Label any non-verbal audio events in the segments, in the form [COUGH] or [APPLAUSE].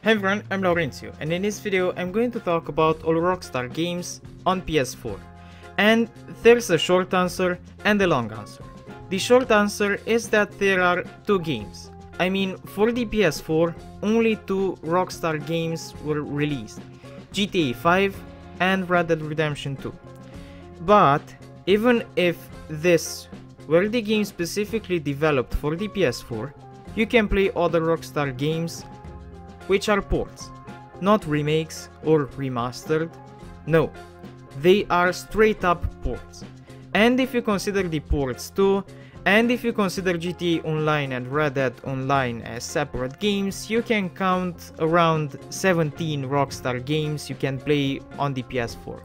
Hey everyone, I'm Laurenzio and in this video I'm going to talk about all Rockstar games on PS4. And there's a short answer and a long answer. The short answer is that there are two games. I mean, for the PS4, only two Rockstar games were released, GTA 5 and Red Dead Redemption 2. But even if this were the game specifically developed for the PS4, you can play other Rockstar games which are ports, not remakes or remastered. No, they are straight up ports. And if you consider the ports too, and if you consider GTA Online and Red Dead Online as separate games, you can count around 17 Rockstar games you can play on the PS4.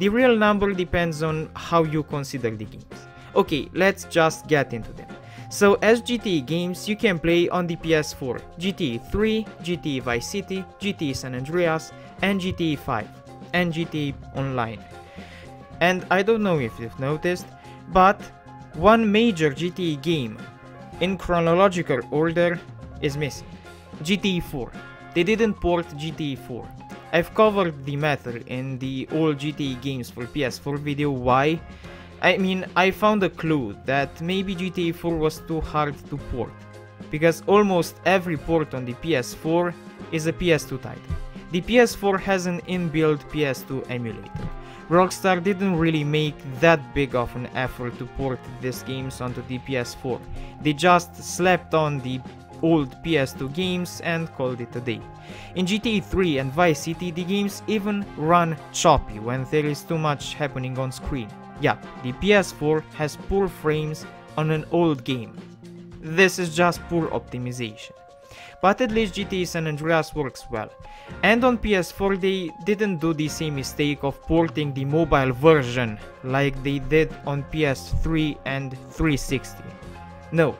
The real number depends on how you consider the games. Okay, let's just get into them. So as GTA games, you can play on the PS4 GTA 3, GTA Vice City, GTA San Andreas, and GTA 5, and GTA Online. And I don't know if you've noticed, but one major GTA game in chronological order is missing. GTA 4. They didn't port GTA 4. I've covered the matter in the old GTA games for PS4 video why I mean, I found a clue that maybe GTA 4 was too hard to port, because almost every port on the PS4 is a PS2 title. The PS4 has an inbuilt PS2 emulator. Rockstar didn't really make that big of an effort to port these games onto the PS4. They just slapped on the old PS2 games and called it a day. In GTA 3 and Vice City, the games even run choppy when there is too much happening on screen. Yeah, the PS4 has poor frames on an old game. This is just poor optimization. But at least GTA San Andreas works well. And on PS4 they didn't do the same mistake of porting the mobile version like they did on PS3 and 360. No,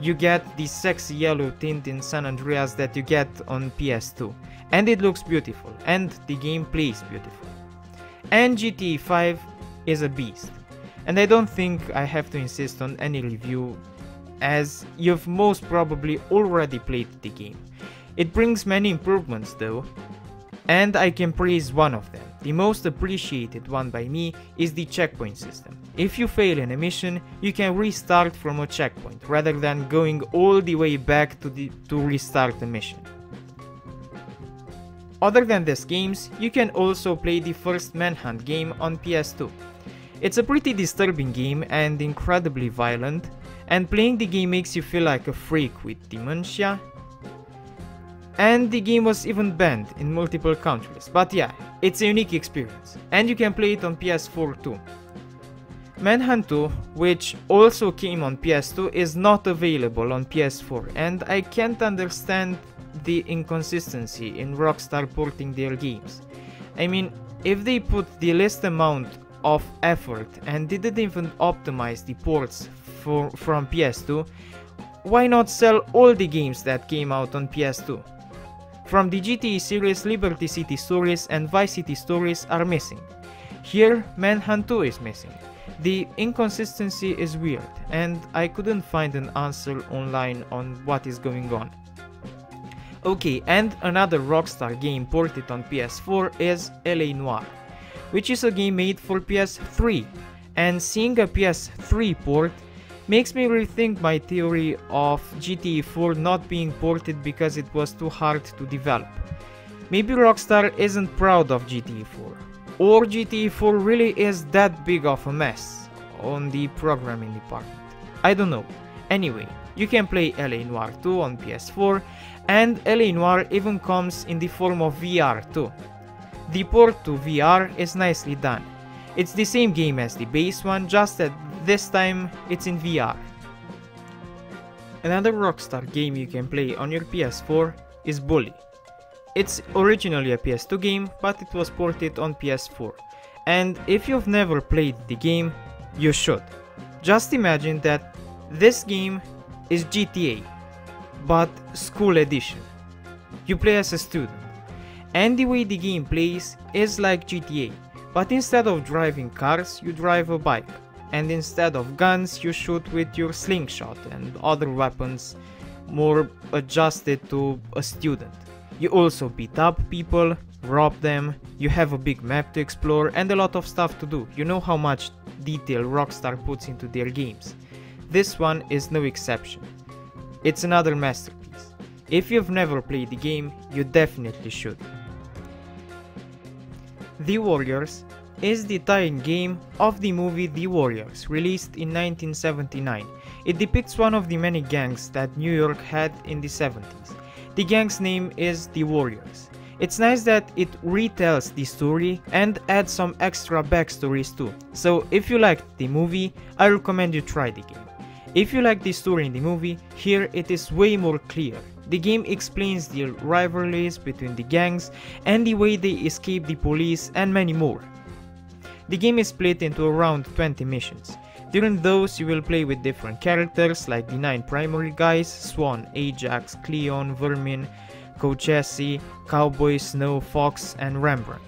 you get the sexy yellow tint in San Andreas that you get on PS2. And it looks beautiful, and the game plays beautiful. And GTA 5 is a beast. And I don't think I have to insist on any review as you've most probably already played the game. It brings many improvements though, and I can praise one of them. The most appreciated one by me is the checkpoint system. If you fail in a mission, you can restart from a checkpoint rather than going all the way back to, the, to restart the mission. Other than these games, you can also play the first Manhunt game on PS2. It's a pretty disturbing game and incredibly violent, and playing the game makes you feel like a freak with dementia. And the game was even banned in multiple countries, but yeah, it's a unique experience, and you can play it on PS4 too. Manhunt 2, which also came on PS2, is not available on PS4, and I can't understand the inconsistency in Rockstar porting their games. I mean, if they put the least amount of effort and didn't even optimize the ports for, from PS2, why not sell all the games that came out on PS2? From the GTA series, Liberty City Stories and Vice City Stories are missing. Here, Manhunt 2 is missing. The inconsistency is weird, and I couldn't find an answer online on what is going on. Okay, and another Rockstar game ported on PS4 is LA Noire which is a game made for PS3. And seeing a PS3 port makes me rethink my theory of GTA 4 not being ported because it was too hard to develop. Maybe Rockstar isn't proud of GTA 4. Or GTA 4 really is that big of a mess on the programming department. I don't know. Anyway, you can play LA Noire 2 on PS4 and LA Noire even comes in the form of VR too. The port to VR is nicely done. It's the same game as the base one, just that this time it's in VR. Another Rockstar game you can play on your PS4 is Bully. It's originally a PS2 game, but it was ported on PS4. And if you've never played the game, you should. Just imagine that this game is GTA, but school edition. You play as a student and the way the game plays is like GTA, but instead of driving cars, you drive a bike, and instead of guns, you shoot with your slingshot and other weapons more adjusted to a student. You also beat up people, rob them, you have a big map to explore and a lot of stuff to do. You know how much detail Rockstar puts into their games. This one is no exception. It's another masterpiece. If you've never played the game, you definitely should. The Warriors is the tie-in game of the movie The Warriors, released in 1979. It depicts one of the many gangs that New York had in the 70s. The gang's name is The Warriors. It's nice that it retells the story and adds some extra backstories too. So if you liked the movie, I recommend you try the game. If you like the story in the movie, here it is way more clear. The game explains the rivalries between the gangs and the way they escape the police and many more. The game is split into around 20 missions. During those you will play with different characters like the 9 primary guys, Swan, Ajax, Cleon, Vermin, Cochise, Cowboy, Snow, Fox and Rembrandt.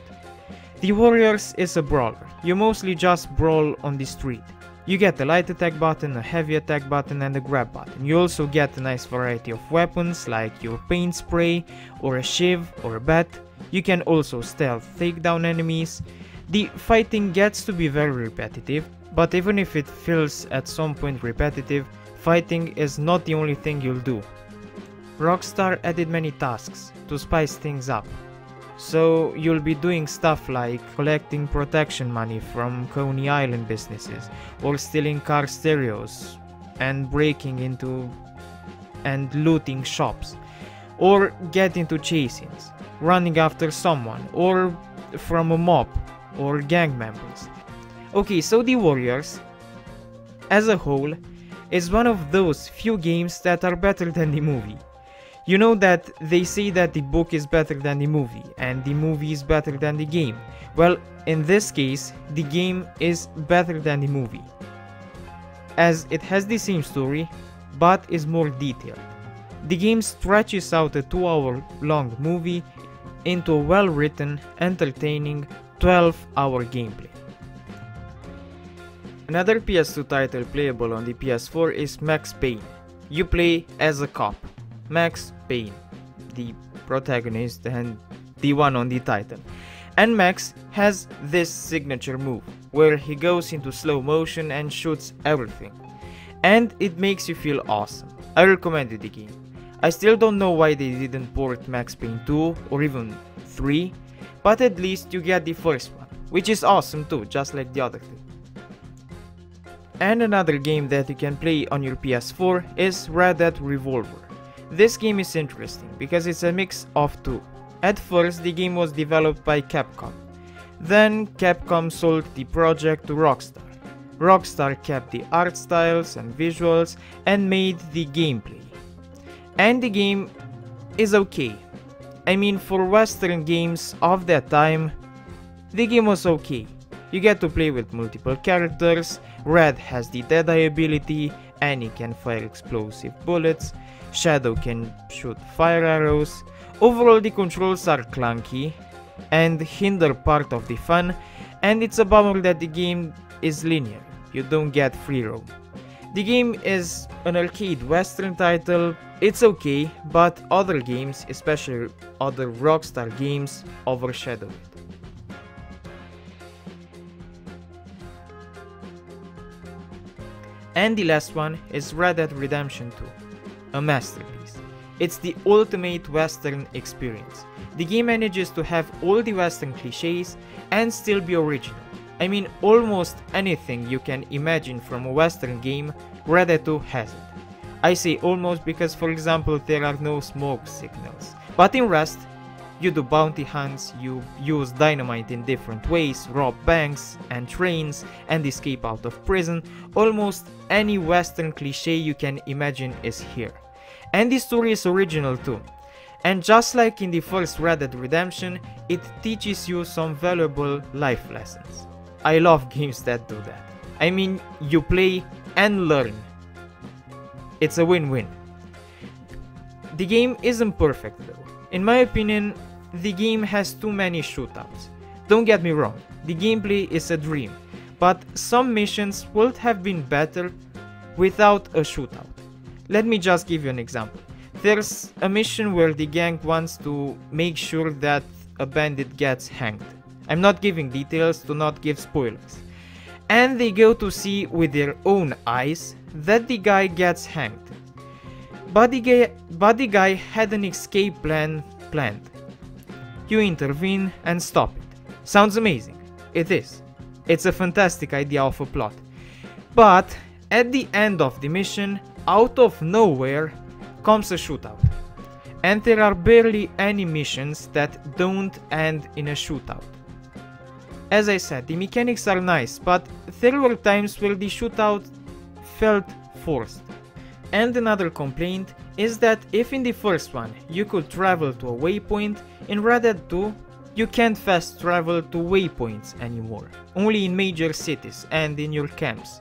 The Warriors is a brawler, you mostly just brawl on the street. You get a light attack button, a heavy attack button and a grab button. You also get a nice variety of weapons like your paint spray or a shiv or a bat. You can also stealth take down enemies. The fighting gets to be very repetitive, but even if it feels at some point repetitive, fighting is not the only thing you'll do. Rockstar added many tasks to spice things up. So you'll be doing stuff like collecting protection money from Coney Island businesses or stealing car stereos and breaking into and looting shops or get into chasings, running after someone or from a mob or gang members. Okay, so the Warriors as a whole is one of those few games that are better than the movie. You know that they say that the book is better than the movie and the movie is better than the game. Well, in this case, the game is better than the movie. As it has the same story, but is more detailed. The game stretches out a 2 hour long movie into a well written, entertaining 12 hour gameplay. Another PS2 title playable on the PS4 is Max Payne. You play as a cop, Max Payne, the protagonist and the one on the title. And Max has this signature move, where he goes into slow motion and shoots everything. And it makes you feel awesome. I recommend the game. I still don't know why they didn't port Max Payne 2 or even 3, but at least you get the first one, which is awesome too, just like the other two. And another game that you can play on your PS4 is Red Dead Revolver. This game is interesting because it's a mix of two. At first the game was developed by Capcom. Then Capcom sold the project to Rockstar. Rockstar kept the art styles and visuals and made the gameplay. And the game is okay. I mean for western games of that time, the game was okay. You get to play with multiple characters, Red has the Deadeye ability, Annie can fire explosive bullets, Shadow can shoot fire arrows. Overall the controls are clunky and hinder part of the fun and it's a bummer that the game is linear, you don't get free roam. The game is an arcade western title, it's okay, but other games, especially other Rockstar games, overshadow it. And the last one is Red Dead Redemption 2, a masterpiece. It's the ultimate western experience. The game manages to have all the western cliches and still be original. I mean almost anything you can imagine from a western game, Red Dead 2 has it. I say almost because for example there are no smoke signals. But in Rust, you do bounty hunts, you use dynamite in different ways, rob banks and trains, and escape out of prison. Almost any western cliche you can imagine is here. And the story is original too. And just like in the first Red Dead Redemption, it teaches you some valuable life lessons. I love [LAUGHS] games that do that. I mean, you play and learn. It's a win-win. The game isn't perfect though. In my opinion, the game has too many shootouts. Don't get me wrong, the gameplay is a dream, but some missions would have been better without a shootout. Let me just give you an example. There's a mission where the gang wants to make sure that a bandit gets hanged. I'm not giving details to not give spoilers. And they go to see with their own eyes that the guy gets hanged. But the guy, but the guy had an escape plan planned. You intervene and stop it. Sounds amazing. It is. It's a fantastic idea of a plot. But at the end of the mission, out of nowhere, comes a shootout. And there are barely any missions that don't end in a shootout. As I said, the mechanics are nice, but there were times where the shootout felt forced. And another complaint is that if in the first one you could travel to a waypoint, in Red Dead 2 you can't fast travel to waypoints anymore, only in major cities and in your camps.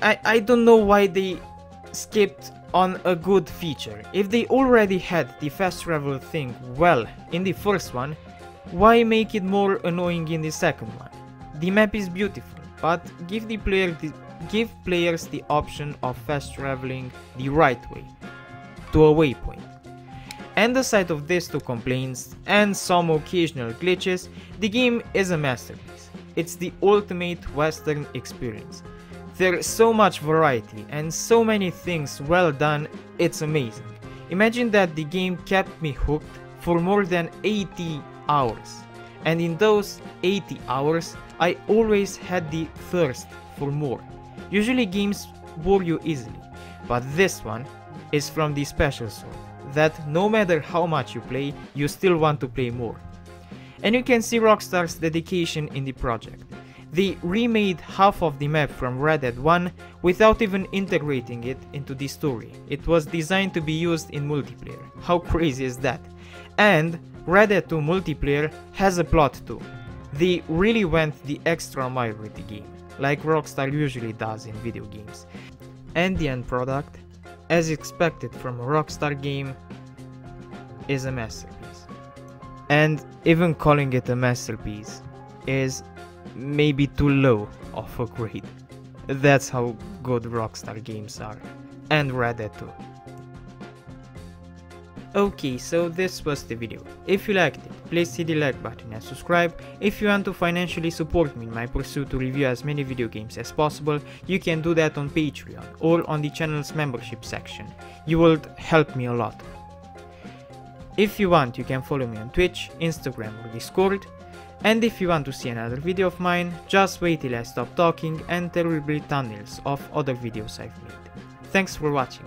I, I don't know why they skipped on a good feature. If they already had the fast travel thing well in the first one, why make it more annoying in the second one? The map is beautiful, but give the player the, give players the option of fast traveling the right way to a waypoint. And aside of these two complaints and some occasional glitches, the game is a masterpiece. It's the ultimate western experience. There's so much variety and so many things well done, it's amazing. Imagine that the game kept me hooked for more than 80 hours. And in those 80 hours, I always had the thirst for more. Usually games bore you easily, but this one is from the special sort, that no matter how much you play, you still want to play more. And you can see Rockstar's dedication in the project. They remade half of the map from Red Dead 1 without even integrating it into the story. It was designed to be used in multiplayer. How crazy is that? And Red Dead 2 multiplayer has a plot too. They really went the extra mile with the game, like Rockstar usually does in video games. And the end product, as expected from a Rockstar game, is a masterpiece. And even calling it a masterpiece is maybe too low of a grade. That's how good Rockstar games are, and Red Dead 2. Okay, so this was the video. If you liked it, please hit the like button and subscribe. If you want to financially support me in my pursuit to review as many video games as possible, you can do that on Patreon or on the channel's membership section. You would help me a lot. If you want, you can follow me on Twitch, Instagram or Discord. And if you want to see another video of mine, just wait till I stop talking and there will be thumbnails of other videos I've made. Thanks for watching.